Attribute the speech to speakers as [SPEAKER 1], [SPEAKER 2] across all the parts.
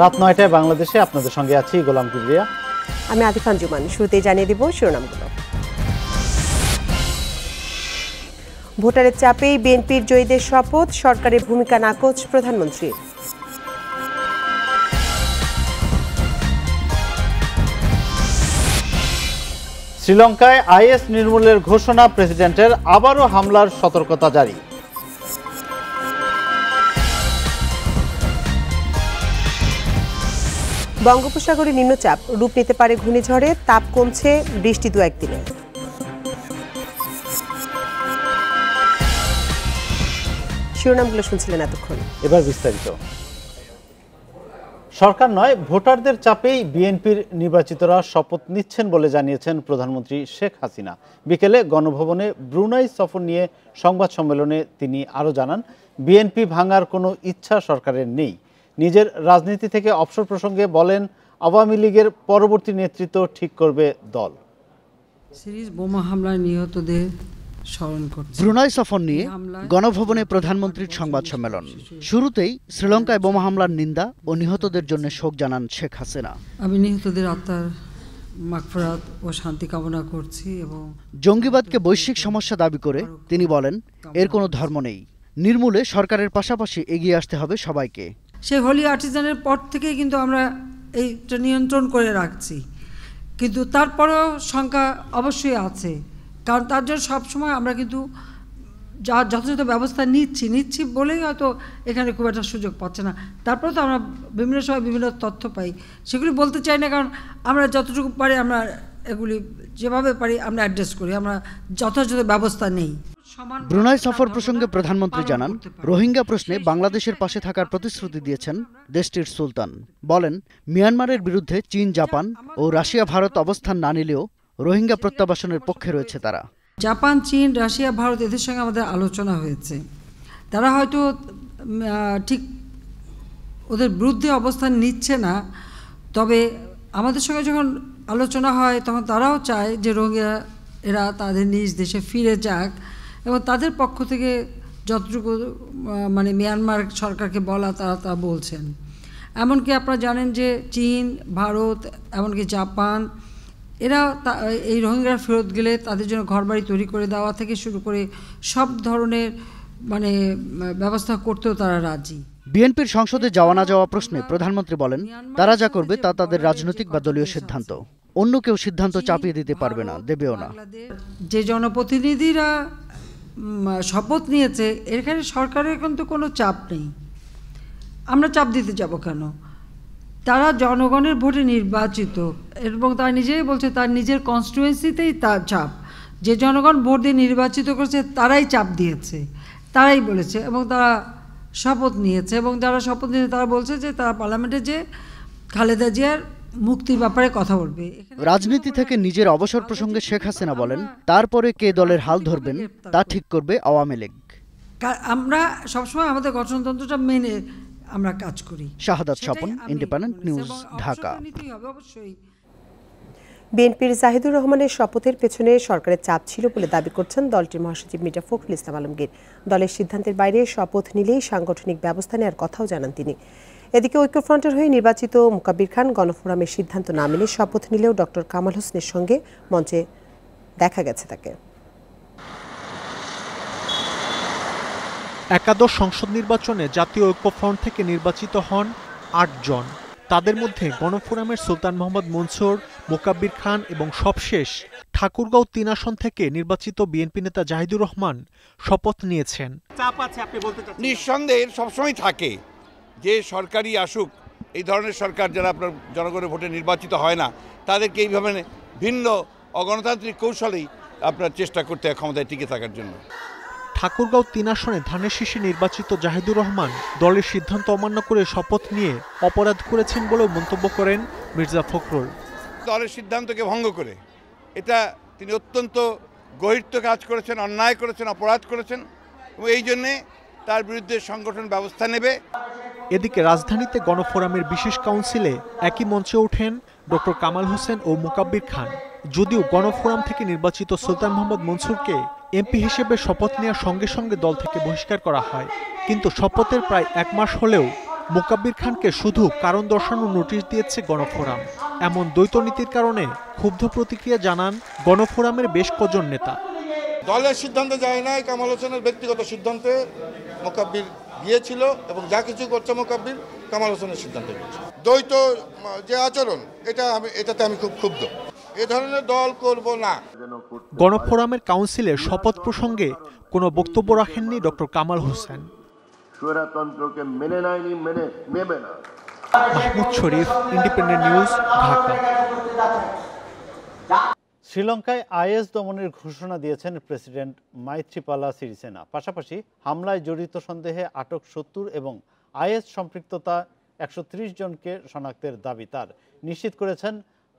[SPEAKER 1] রাত নয়টায় বাংলাদেশে আপনাদের সঙ্গে আছি গোলাম কিবরিয়া।
[SPEAKER 2] আমি আতিফান জুমান শুরুতেই জানিয়ে দিব শিরোনামগুলো। ভোটারের চাপেই বিএনপির জয়ীদের শপথ সরকারের ভূমিকা নাকচ প্রধানমন্ত্রী
[SPEAKER 1] শ্রীলঙ্কায় আইএস নির্মূলের ঘোষণা প্রেসিডেন্টের আবারও হামলার সতর্কতা জারি।
[SPEAKER 2] বঙ্গোপসাগরে নিম্নচাপ, রূপ নিতে পারে ঘূর্ণিঝড়ে, তাপ কমছে বৃষ্টি দু একদিনে শিরোনামগুলো শুনছিলেন এতক্ষণ।
[SPEAKER 1] এবার বিস্তারিত। সরকার নয়, ভোটারদের চাপেই বিএনপির নির্বাচিতরা শপথ নিচ্ছেন বলে জানিয়েছেন প্রধানমন্ত্রী শেখ হাসিনা। বিকেলে গণভবনে ব্রুনাই সফর নিয়ে সংবাদ সম্মেলনে তিনি আরও জানান, বিএনপি ভাঙার কোনো ইচ্ছা সরকারের নেই। নিজের রাজনীতি থেকে অবসর প্রসঙ্গে বলেন আওয়ামী লীগের পরবর্তী নেতৃত্ব ঠিক করবে দল।
[SPEAKER 3] সিরিজ বোমা হামলায় নিহতদের স্মরণ করছে।
[SPEAKER 4] ব্রুনাই সফর নিয়ে গণভবনে প্রধানমন্ত্রীর সংবাদ সম্মেলন। শুরুতেই শ্রীলঙ্কায় বোমা হামলার নিন্দা ও নিহতদের জন্য শোক জানান শেখ হাসিনা।
[SPEAKER 3] আমি নিহতদের আত্মার মাগফরাত ও শান্তি কামনা করছি এবং
[SPEAKER 4] জঙ্গিবাদকে বৈশ্বিক সমস্যা দাবি করে তিনি বলেন এর কোনো ধর্ম নেই। নির্মূলে সরকারের পাশাপাশি এগিয়ে আসতে হবে সবাইকে।
[SPEAKER 3] সেই হোলি আর্টিজানের পর থেকেই কিন্তু আমরা এইটা নিয়ন্ত্রণ করে রাখছি। কিন্তু তারপরেও সংখ্যা অবশ্যই আছে। কারণ তার জন্য সবসময় আমরা কিন্তু যা যথাযথ ব্যবস্থা নিচ্ছি নিচ্ছি বলেই হয়তো এখানে খুব একটা সুযোগ পাচ্ছে না। তারপরে তো আমরা বিভিন্ন সময় বিভিন্ন তথ্য পাই। সেগুলি বলতে চাই না, কারণ আমরা যতটুকু পারি আমরা এগুলি যেভাবে পারি আমরা অ্যাড্রেস করি। আমরা যথাযথ ব্যবস্থা নেই।
[SPEAKER 4] ব্রুনাই সফর প্রসঙ্গে প্রধানমন্ত্রী জানান রোহিঙ্গা প্রশ্নে বাংলাদেশের পাশে থাকার প্রতিশ্রুতি দিয়েছেন দেশটির সুলতান। বলেন মিয়ানমারের বিরুদ্ধে চীন জাপান ও রাশিয়া ভারত অবস্থান না নিলেও রোহিঙ্গা প্রত্যাবাসনের পক্ষে রয়েছে তারা।
[SPEAKER 3] জাপান চীন রাশিয়া ভারত এদের সঙ্গে আমাদের আলোচনা হয়েছে। তারা হয়তো ঠিক ওদের বিরুদ্ধে অবস্থান নিচ্ছে না তবে আমাদের সঙ্গে যখন আলোচনা হয় তখন তারাও চায় যে রোহিঙ্গা এরা তাদের নিজ দেশে ফিরে যাক। এবং তাদের পক্ষ থেকে যতটুকু মানে মিয়ানমার সরকারকে বলা তারা তা বলছেন। এমনকি আপনারা জানেন যে চীন ভারত এমনকি জাপান এরা এই রোহিঙ্গারা ফেরত গেলে তাদের জন্য ঘরবাড়ি তৈরি করে দেওয়া থেকে শুরু করে সব ধরনের মানে ব্যবস্থা করতেও তারা রাজি।
[SPEAKER 4] বিএনপির সংসদে যাওয়া না যাওয়া প্রশ্নে প্রধানমন্ত্রী বলেন তারা যা করবে তা তাদের রাজনৈতিক বা দলীয় সিদ্ধান্ত। অন্য কেউ সিদ্ধান্ত চাপিয়ে দিতে পারবে না দেবেও না।
[SPEAKER 3] যে জনপ্রতিনিধিরা শপথ নিয়েছে এখানে সরকারের কিন্তু কোনো চাপ নেই। আমরা চাপ দিতে যাব কেন? তারা জনগণের ভোটে নির্বাচিত এবং তার নিজেই বলছে, তার নিজের কনস্টিটুয়েন্সিতেই তার চাপ। যে জনগণ ভোট দিয়ে নির্বাচিত করেছে, তারাই চাপ দিয়েছে, তারাই বলেছে এবং তারা শপথ নিয়েছে এবং যারা শপথ নিয়েছে, তারা বলছে যে তারা পার্লামেন্টে যে খালেদা জিয়ার মুক্তির ব্যাপারে কথা বলবে।
[SPEAKER 4] রাজনীতি থেকে নিজের অবসর প্রসঙ্গে শেখ হাসিনা বলেন তারপরে কে দলের হাল ধরবেন তা ঠিক করবে আওয়ামী লীগ।
[SPEAKER 3] আমরা সবসময় আমাদের গঠনতন্ত্রটা মেনে আমরা কাজ করি।
[SPEAKER 4] Shahadat Swapan, independent news, Dhaka.
[SPEAKER 2] বিএনপির জাহিদুর রহমানের শপথের পেছনে সরকারের চাপ ছিল বলে দাবি করছেন দলটির মহাসচিব মির্জা ফখরুল ইসলাম আলমগীর। দলের সিদ্ধান্তের বাইরে শপথ নিলেই সাংগঠনিক ব্যবস্থা নেওয়ার কথাও জানান তিনি। এদিকে ঐক্যফ্রন্টের হয়ে নির্বাচিত মুকাবির খান গণফোরামের সিদ্ধান্ত না মেনে শপথ নিলেও ডক্টর কামাল হোসেনের সঙ্গে মঞ্চে দেখা গেছে তাকে।
[SPEAKER 5] একাদশ সংসদ নির্বাচনে জাতীয় ঐক্যফ্রন্ট থেকে নির্বাচিত হন আটজন তাদের মধ্যে গণফোরামের সুলতান মোহাম্মদ মনসুর মোকাব্বির খান এবং সবশেষ ঠাকুরগাঁও তিন আসন থেকে নির্বাচিত বিএনপি নেতা জাহিদুর রহমান শপথ নিয়েছেন।
[SPEAKER 6] নিঃসন্দেহে সবসময় থাকে। যে সরকারি আসুক এই ধরনের সরকার যারা আপনার জনগণের ভোটে নির্বাচিত হয় না তাদেরকে এইভাবে ভিন্ন অগণতান্ত্রিক কৌশলেই আপনার চেষ্টা করতে হয় ক্ষমতায় টিকে থাকার জন্য।
[SPEAKER 5] ঠাকুরগাঁও তিন আসনে ধানের শীষে নির্বাচিত জাহিদুর রহমান দলের সিদ্ধান্ত অমান্য করে শপথ নিয়ে অপরাধ করেছেন বলেও মন্তব্য করেন মির্জা ফখরুল।
[SPEAKER 6] দলের সিদ্ধান্তকে ভঙ্গ করে এটা তিনি অত্যন্ত গহির্ত কাজ করেছেন অন্যায় করেছেন অপরাধ করেছেন এবং এই জন্যে তার বিরুদ্ধে সংগঠন ব্যবস্থা নেবে।
[SPEAKER 5] এদিকে রাজধানীতে গণফোরামের বিশেষ কাউন্সিলে একই মঞ্চে ওঠেন ডক্টর কামাল হোসেন ও মুকাব্বির খান। যদিও গণফোরাম থেকে নির্বাচিত সুলতান মোহাম্মদ মনসুরকে এমপি হিসেবে শপথ নেওয়ার সঙ্গে সঙ্গে দল থেকে বহিষ্কার করা হয়। কিন্তু শপথের প্রায় এক মাস হলেও মোকাব্বির খানকে শুধু কারণ দর্শানোর নোটিশ দিয়েছে গণফোরাম। এমন দ্বৈত নীতির কারণে ক্ষুব্ধ প্রতিক্রিয়া জানান গণফোরামের বেশ কজন নেতা।
[SPEAKER 7] দলের সিদ্ধান্তে যায় নাই কামাল হোসেনের ব্যক্তিগত সিদ্ধান্তে মোকাব্বির গিয়েছিল এবং যা কিছু করছে মোকাব্বির কামাল হোসেনের সিদ্ধান্ত গিয়েছে দ্বৈত যে আচরণ এটা আমি এটাতে আমি খুব ক্ষুব্ধ। এ ধরনের দল করব না।
[SPEAKER 5] গণফোরামের কাউন্সিলের শপথ প্রসঙ্গে কোনো বক্তব্য রাখেননি ডক্টর কামাল হোসেন।
[SPEAKER 8] স্বৈরতন্ত্রকে মেনে নেয়নি মেনে নেবে না।
[SPEAKER 5] Mahmud Sharif independent news Dhaka.
[SPEAKER 1] শ্রীলঙ্কায় আইএস দমনের ঘোষণা দিয়েছেন প্রেসিডেন্ট মাইত্রিপালা সিরিসেনা। পাশাপাশি হামলায় জড়িত সন্দেহে আটক সত্তর এবং আইএস সম্পৃক্ততা একশো ত্রিশ জনকে শনাক্তের দাবি তার। নিশ্চিত করেছেন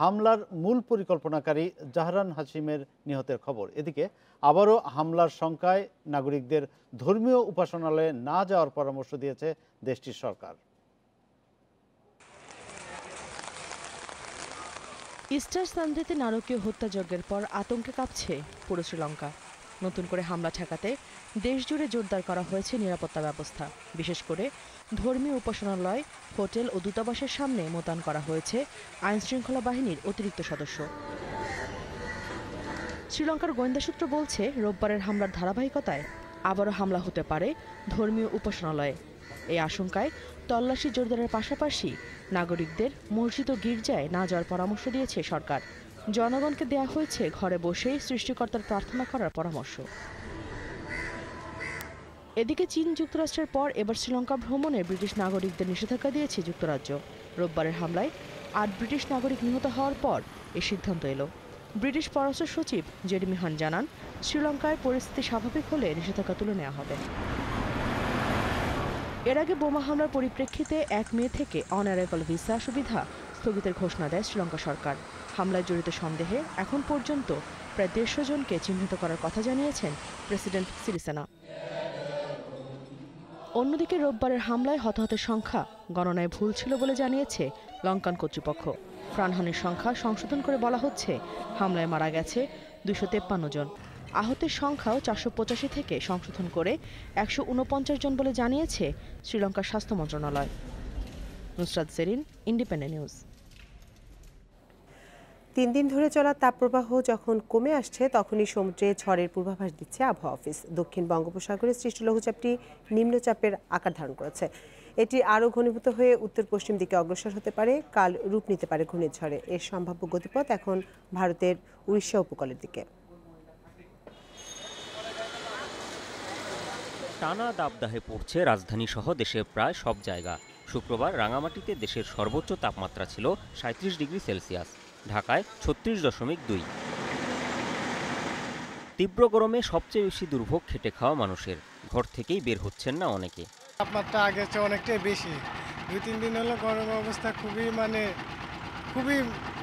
[SPEAKER 1] হামলার মূল পরিকল্পনাকারী জাহরান হাসিমের নিহতের খবর। এদিকে আবারও হামলার শঙ্কায় নাগরিকদের ধর্মীয় উপাসনালয়ে না যাওয়ার পরামর্শ দিয়েছে দেশটির সরকার।
[SPEAKER 9] ইস্টার সানডেতে নারকীয় হত্যাযজ্ঞের পর আতঙ্কে কাঁপছে পুরো শ্রীলঙ্কা। নতুন করে হামলা ঠেকাতে দেশজুড়ে জোরদার করা হয়েছে নিরাপত্তা ব্যবস্থা। বিশেষ করে ধর্মীয় উপাসনালয়, হোটেল ও দূতাবাসের সামনে মোতায়েন করা হয়েছে আইন শৃঙ্খলা বাহিনীর অতিরিক্ত সদস্য। শ্রীলঙ্কার গোয়েন্দা সূত্র বলছে, রোববারের হামলার ধারাবাহিকতায় আবারও হামলা হতে পারে ধর্মীয় উপাসনালয়ে। এই আশঙ্কায় তল্লাশি জোরদারের পাশাপাশি নাগরিকদের মসজিদ ও গির্জায় না যাওয়ার পরামর্শ দিয়েছে সরকার। জনগণকে দেয়া হয়েছে ঘরে বসেই সৃষ্টিকর্তার প্রার্থনা করার পরামর্শ। এদিকে চীন যুক্তরাষ্ট্রের পর এবার শ্রীলঙ্কা ভ্রমণে ব্রিটিশ নাগরিকদের নিষেধাজ্ঞা দিয়েছে যুক্তরাজ্য। রোববারের হামলায় আট ব্রিটিশ নাগরিক নিহত হওয়ার পর এ সিদ্ধান্ত এলো। ব্রিটিশ পররাষ্ট্র সচিব জেরিমি হান জানান, শ্রীলঙ্কায় পরিস্থিতি স্বাভাবিক হলে নিষেধাজ্ঞা তুলে নেওয়া হবে। এর আগে বোমা হামলার পরিপ্রেক্ষিতে এক মে থেকে অন অ্যারাইভাল ভিসা সুবিধা স্থগিতের ঘোষণা দেয় শ্রীলঙ্কা সরকার। হামলায় জড়িত সন্দেহে এখন পর্যন্ত প্রায় দেড়শো জনকে চিহ্নিত করার কথা জানিয়েছেন প্রেসিডেন্ট সিরিসেনা। অন্যদিকে রোববারের হামলায় হতাহতের সংখ্যা গণনায় ভুল ছিল বলে জানিয়েছে লঙ্কান কর্তৃপক্ষ। প্রাণহানির সংখ্যা সংশোধন করে বলা হচ্ছে, হামলায় মারা গেছে দুশো জন। আহতের সংখ্যাও চারশো পঁচাশি থেকে সংশোধন করে একশো উনপঞ্চাশ জন বলে জানিয়েছে শ্রীলঙ্কার স্বাস্থ্য মন্ত্রণালয়। Nusrat Serin, independent news.
[SPEAKER 2] তিন দিন ধরে চলা তাপপ্রবাহ যখন কমে আসছে, তখনই সমুদ্রে ঝড়ের পূর্বাভাস দিচ্ছে আবহাওয়া অফিস। দক্ষিণ বঙ্গোপসাগরে সৃষ্ট লঘুচাপটি নিম্নচাপের আকার ধারণ করেছে। এটি আরও ঘনীভূত হয়ে উত্তর পশ্চিম দিকে অগ্রসর হতে পারে, কাল রূপ নিতে পারে ঘূর্ণিঝড়ে। এর সম্ভাব্য গতিপথ এখন ভারতের উড়িষ্যা উপকূলের দিকে।
[SPEAKER 10] টানা দাবদাহে পড়ছে রাজধানী সহ দেশের প্রায় সব জায়গা। শুক্রবার রাঙামাটিতে দেশের সর্বোচ্চ তাপমাত্রা ছিল সাঁত্রিশ ডিগ্রি সেলসিয়াস ঢাকায় ছত্রিশ দশমিক দুই। তীব্র গরমে সবচেয়ে বেশি দুর্ভোগ খেটে খাওয়া মানুষের ঘর থেকেই বের হচ্ছেন না অনেকে।
[SPEAKER 11] তাপমাত্রা আগের চেয়ে অনেকটাই বেশি। দুই তিন দিন হলো গরম অবস্থা খুবই মানে খুবই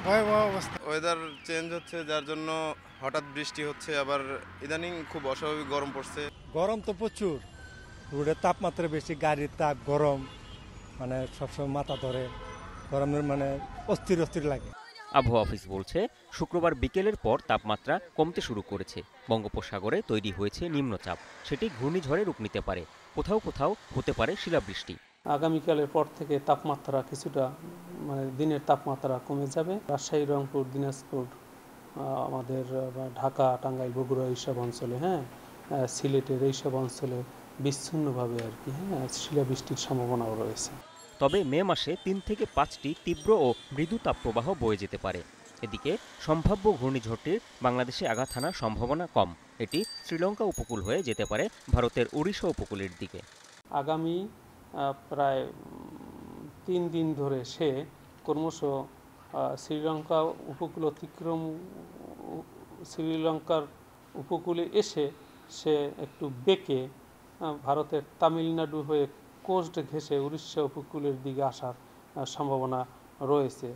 [SPEAKER 11] ভয়াবহ অবস্থা।
[SPEAKER 12] ওয়েদার চেঞ্জ হচ্ছে যার জন্য হঠাৎ বৃষ্টি হচ্ছে আবার ইদানিং খুব অস্বাভাবিক গরম পড়ছে।
[SPEAKER 13] গরম তো প্রচুর। রোডের তাপমাত্রা বেশি গাড়ির তাপ গরম মানে সবসময় মাথা ধরে গরমের মানে অস্থির অস্থির লাগে।
[SPEAKER 10] আবহাওয়া অফিস বলছে শুক্রবার বিকেলের পর তাপমাত্রা কমতে শুরু করেছে। বঙ্গোপসাগরে তৈরি হয়েছে নিম্নচাপ সেটি ঘূর্ণিঝড়ে রূপ নিতে পারে। কোথাও কোথাও হতে পারে শিলাবৃষ্টি।
[SPEAKER 14] আগামীকালের পর থেকে তাপমাত্রা কিছুটা মানে দিনের তাপমাত্রা কমে যাবে। রাজশাহী রংপুর দিনাজপুর আমাদের ঢাকা টাঙ্গাইল বগুড়া এইসব অঞ্চলে হ্যাঁ সিলেটের এইসব অঞ্চলে বিচ্ছিন্নভাবে আর কি হ্যাঁ শিলাবৃষ্টির সম্ভাবনাও রয়েছে।
[SPEAKER 10] তবে মে মাসে তিন থেকে পাঁচটি তীব্র ও মৃদু তাপপ্রবাহ বয়ে যেতে পারে। এদিকে সম্ভাব্য ঘূর্ণিঝড়টির বাংলাদেশে আঘাত হানার সম্ভাবনা কম। এটি শ্রীলঙ্কা উপকূল হয়ে যেতে পারে ভারতের উড়িষ্যা উপকূলের দিকে।
[SPEAKER 14] আগামী প্রায় তিন দিন ধরে সে ক্রমশ শ্রীলঙ্কা উপকূল অতিক্রম শ্রীলঙ্কার উপকূলে এসে সে একটু বেঁকে ভারতের তামিলনাড়ু হয়ে কোস্ট ঘেঁষে উড়িষ্যা উপকূলের দিকে আসার সম্ভাবনা রয়েছে।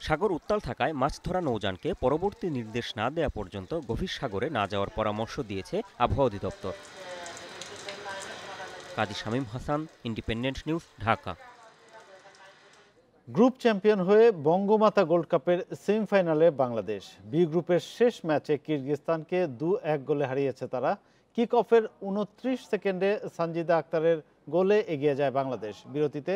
[SPEAKER 10] সাগর উত্তাল থাকায় মাছ ধরা নৌযানকে পরবর্তী নির্দেশ না দেওয়া পর্যন্ত গভীর সাগরে না যাওয়ার পরামর্শ দিয়েছে আবহাওয়া অধিদপ্তর। Kazi Shamim Hasan independent news Dhaka.
[SPEAKER 1] Group champion হয়ে বঙ্গমাতা গোল্ড কাপের সেমিফাইনালে বাংলাদেশ। বি গ্রুপের শেষ ম্যাচে কিরগিস্তানকে দু এক গোলে হারিয়েছে তারা। কিক অফের উনত্রিশ সেকেন্ডে সঞ্জিদা আক্তারের গোলে এগিয়ে যায় বাংলাদেশ। বিরতিতে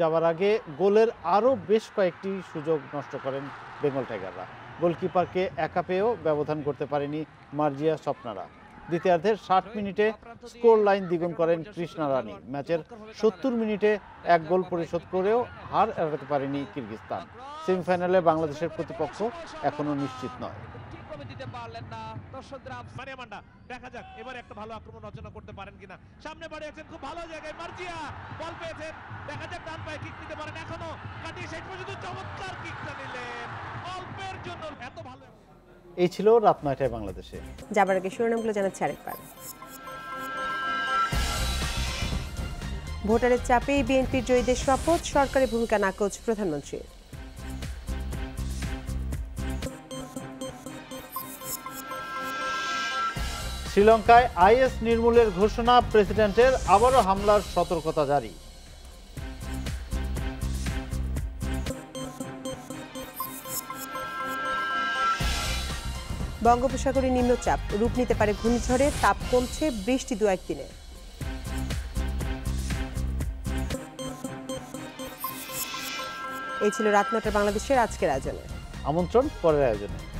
[SPEAKER 1] যাওয়ার আগে গোলের আরও বেশ কয়েকটি সুযোগ নষ্ট করেন বেঙ্গল টাইগাররা। গোলকিপারকে একা পেয়েও ব্যবধান করতে পারেনি মার্জিয়া স্বপ্নারা। দ্বিতীয়ার্ধের ষাট মিনিটে স্কোর লাইন দ্বিগুণ করেন কৃষ্ণা রানী ম্যাচের সত্তর মিনিটে এক গোল পরিশোধ করেও হার এড়াতে পারেনি কিরগিজস্তান। সেমিফাইনালে বাংলাদেশের প্রতিপক্ষ এখনও নিশ্চিত নয়।
[SPEAKER 15] দিতে পারলেন না। দর্শকরা মারিয়া মান্ডা দেখা যাক এবার একটা ভালো আক্রমণ রচনা করতে পারেন কিনা। সামনে বাড়িয়েছেন খুব ভালো জায়গায় মার্জিয়া বল পেয়েছেন। দেখা যাক ডান পায়ে কিক নিতে পারেন। এখনও কাটিয়ে শেষ পর্যন্ত চমৎকার কিকটা নিলেন। অল্পের জন্য এত ভালো।
[SPEAKER 1] এই ছিল রাত নয়টায় বাংলাদেশে।
[SPEAKER 2] যাবার আগে শিরোনামগুলো জানাচ্ছি আরেকবার। ভোটারের চাপে বিএনপির জয়ীদের শপথ সরকারি ভূমিকা নাকচ প্রধানমন্ত্রীর।
[SPEAKER 1] শ্রীলঙ্কায় আইএস নির্মূলের ঘোষণা প্রেসিডেন্টের আবারও হামলার সতর্কতা জারি।
[SPEAKER 2] বঙ্গোপসাগরে নিম্নচাপ রূপ নিতে পারে ঘূর্ণিঝড়ে তাপ কমছে বৃষ্টি দু একদিনে এই ছিল রাত নটার বাংলাদেশের আজকের আয়োজনে।
[SPEAKER 1] আমন্ত্রণ পরের আয়োজনে।